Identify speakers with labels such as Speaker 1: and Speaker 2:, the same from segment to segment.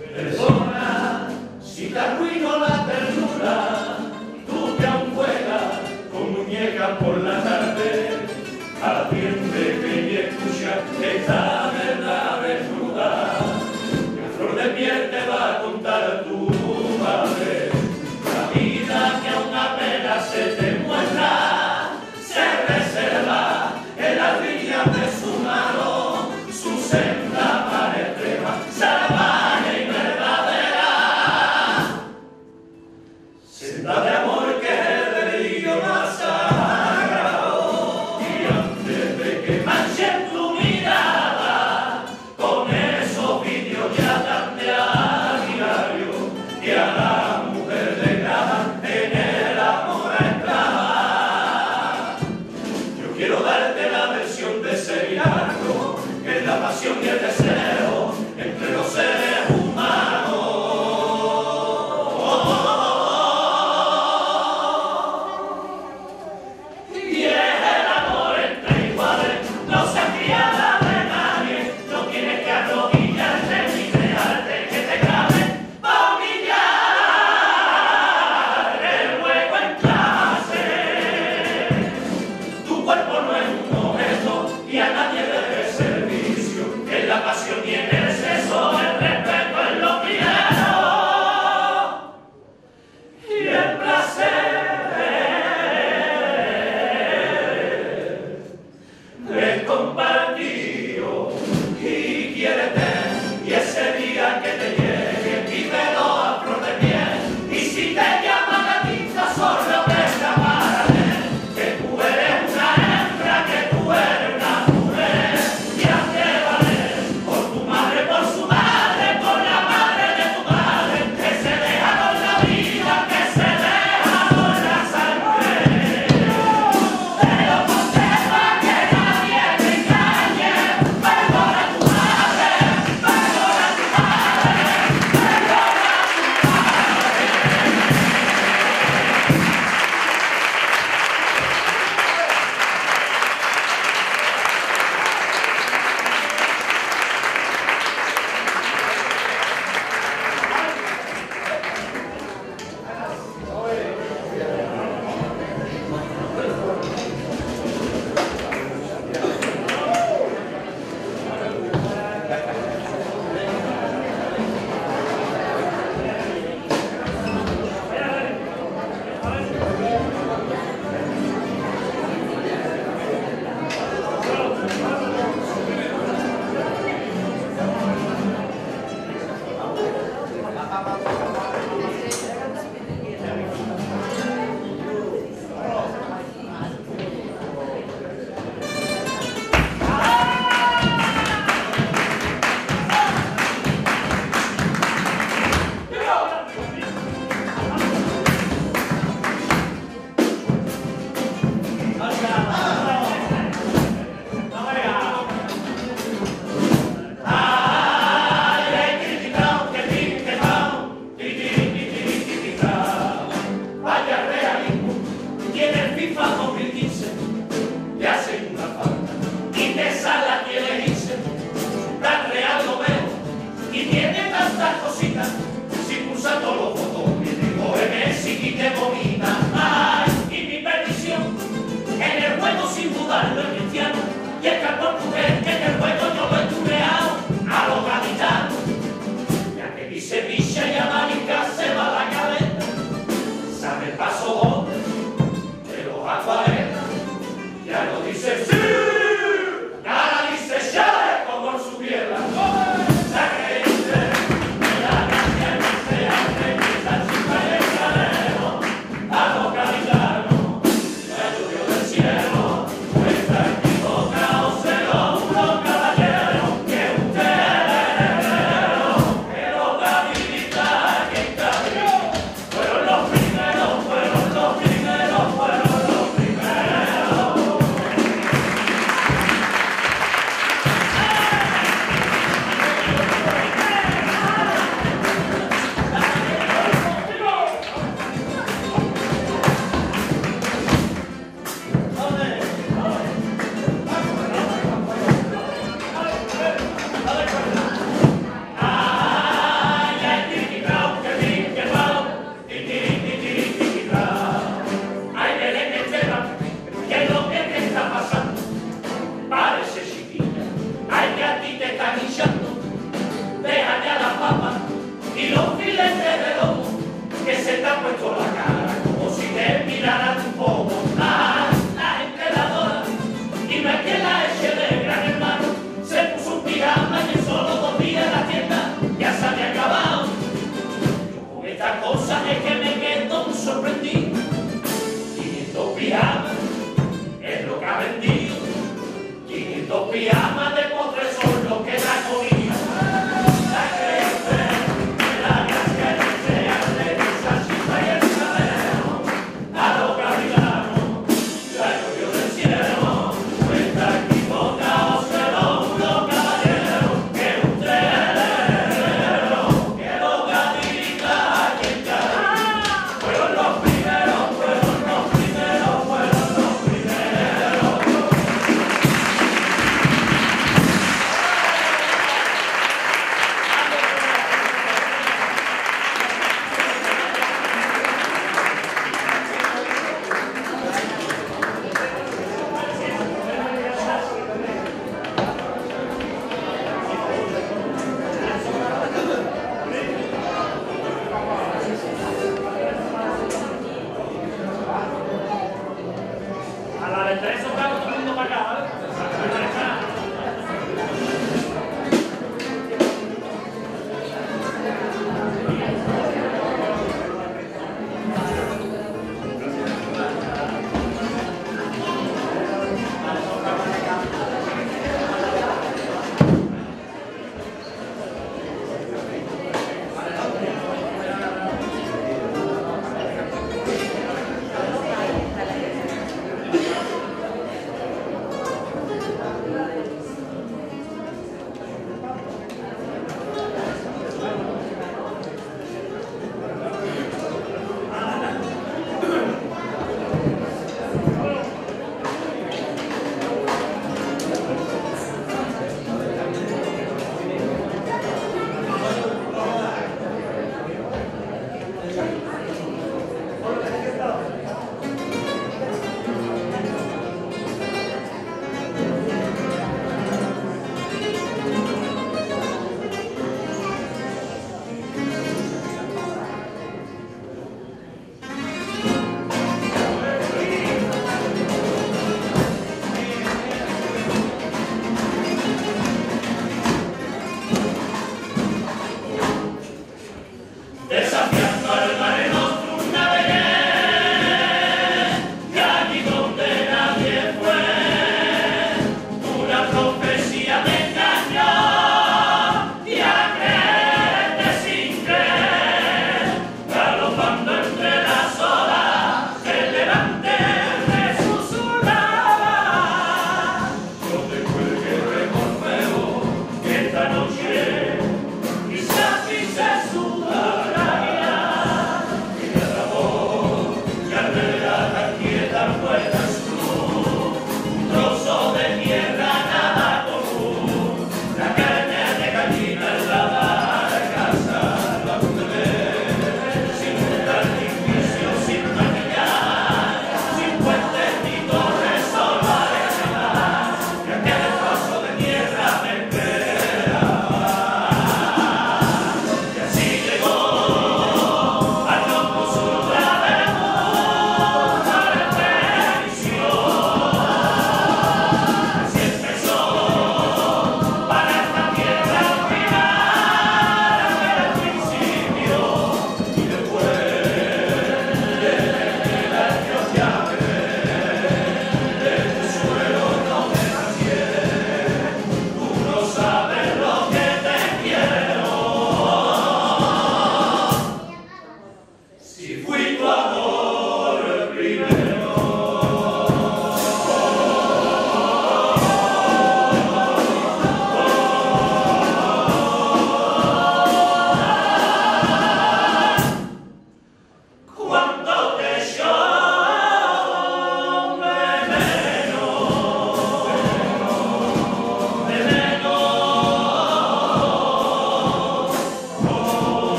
Speaker 1: manchen tu mirada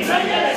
Speaker 1: Israel.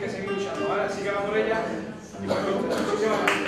Speaker 1: que
Speaker 2: seguir luchando, ¿vale? Así que vamos por ella y por
Speaker 1: la próxima.